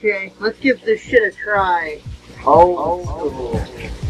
Okay, let's give this shit a try. Oh, school.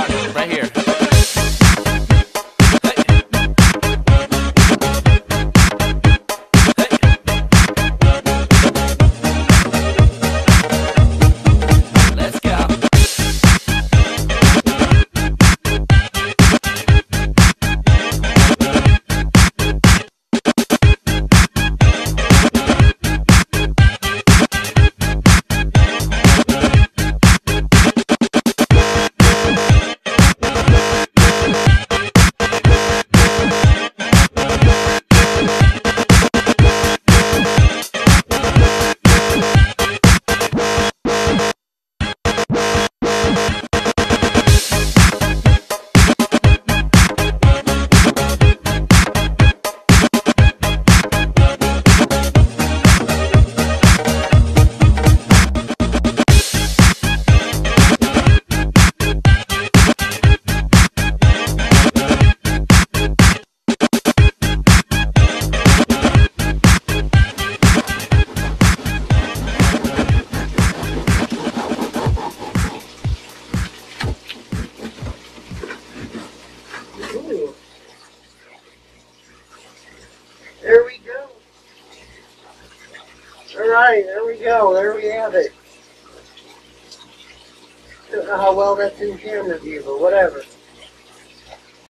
Alright, there we go. There we have it. Don't know how well that's in camera view, but whatever.